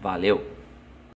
Valeu!